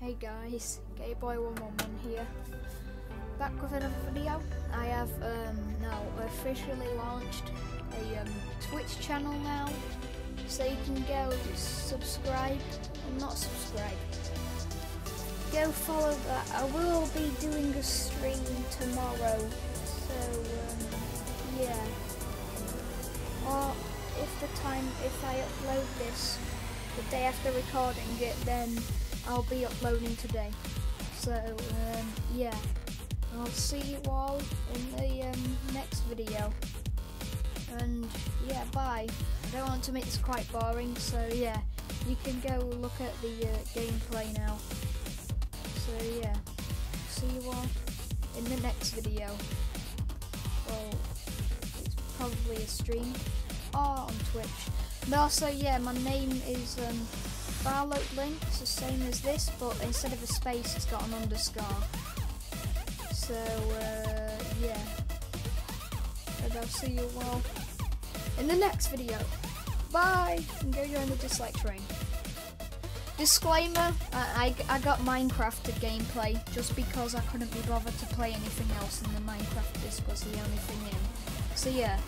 Hey guys, Gayboy111 here. Back with another video. I have um, now officially launched a um, Twitch channel now, so you can go subscribe, not subscribe. Go follow that. I will be doing a stream tomorrow, so um, yeah. Or if the time, if I upload this the day after recording it, then I'll be uploading today. So um, yeah, I'll see you all in the um, next video. And yeah, bye. I don't want to make this quite boring, so yeah, you can go look at the uh, gameplay now. So yeah, see you all in the next video. Well, it's probably a stream or on Twitch. But also, yeah, my name is um, Barlow Link. It's the same as this, but instead of a space, it's got an underscore. So, uh, yeah. And I'll see you all in the next video. Bye! And go join the dislike train. Disclaimer, I, I, I got Minecraft to gameplay just because I couldn't be bothered to play anything else and the Minecraft disc was the only thing in. So yeah,